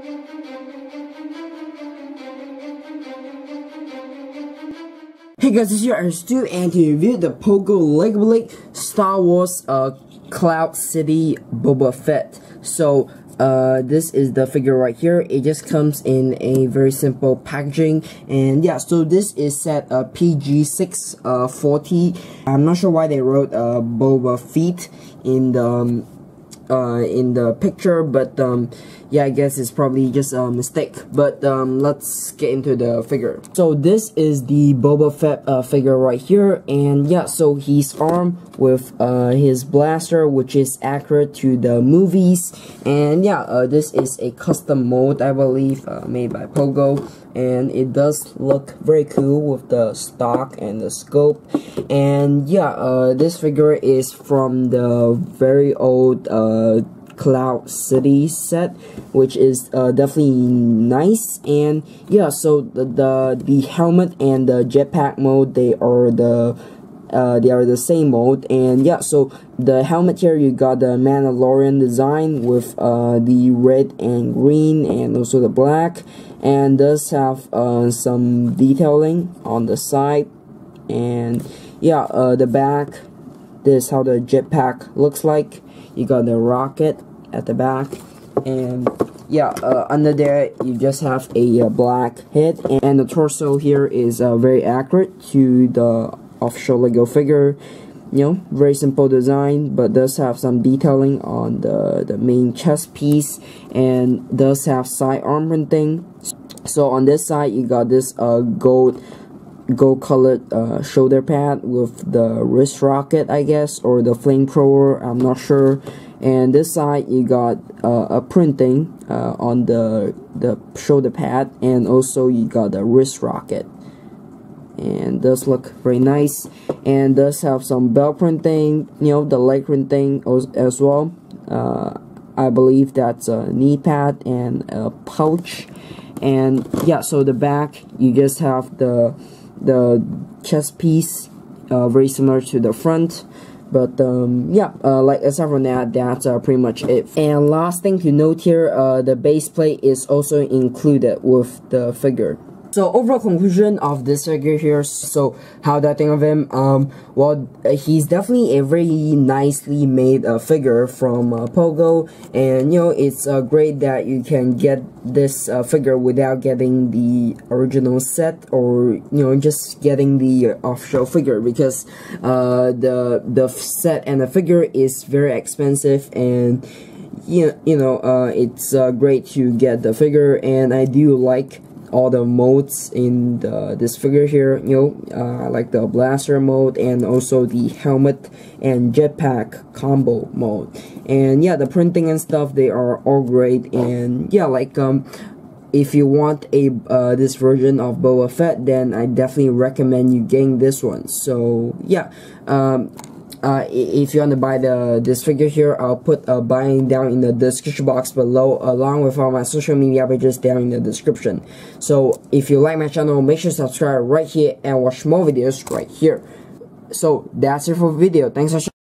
Hey guys, this is your Stu and to review the Pogo Lego Blade Star Wars uh, Cloud City Boba Fett. So, uh, this is the figure right here. It just comes in a very simple packaging. And yeah, so this is set uh, PG6 uh, I'm not sure why they wrote uh, Boba Fett in the um, uh, in the picture, but um, yeah, I guess it's probably just a mistake. But um, let's get into the figure. So this is the Boba Fett uh, figure right here, and yeah, so he's armed with uh, his blaster, which is accurate to the movies, and yeah, uh, this is a custom mold, I believe, uh, made by Pogo and it does look very cool with the stock and the scope and yeah uh, this figure is from the very old uh, Cloud City set, which is uh, definitely nice. And yeah, so the, the the helmet and the jetpack mode they are the uh, they are the same mode and yeah so the helmet here you got the Mandalorian design with uh, the red and green and also the black. And does have uh, some detailing on the side. And yeah uh, the back this is how the jetpack looks like. You got the rocket at the back. And yeah uh, under there you just have a uh, black head. And the torso here is uh, very accurate to the official Lego figure you know very simple design but does have some detailing on the the main chest piece and does have side arm printing so on this side you got this uh gold gold colored uh, shoulder pad with the wrist rocket I guess or the flamethrower I'm not sure. And this side you got uh, a printing uh, on the the shoulder pad and also you got the wrist rocket and does look very nice and does have some belt printing you know the leg printing as well uh, I believe that's a knee pad and a pouch and yeah so the back you just have the the chest piece uh, very similar to the front but um, yeah, uh, like aside from that, that's uh, pretty much it. And last thing to note here, uh, the base plate is also included with the figure. So overall conclusion of this figure here, so how do I think of him? Um, well, he's definitely a very nicely made uh, figure from uh, Pogo, and you know, it's uh, great that you can get this uh, figure without getting the original set or, you know, just getting the official figure because uh, the, the set and the figure is very expensive and you, you know, uh, it's great to get the figure and I do like all the modes in the, this figure here, you know, uh, like the blaster mode and also the helmet and jetpack combo mode. And yeah, the printing and stuff, they are all great. And yeah, like, um, if you want a uh, this version of Boba Fett, then I definitely recommend you getting this one. So yeah, um, uh, if you want to buy the this figure here, I'll put a buying down in the description box below, along with all my social media pages down in the description. So if you like my channel, make sure to subscribe right here and watch more videos right here. So that's it for the video. Thanks for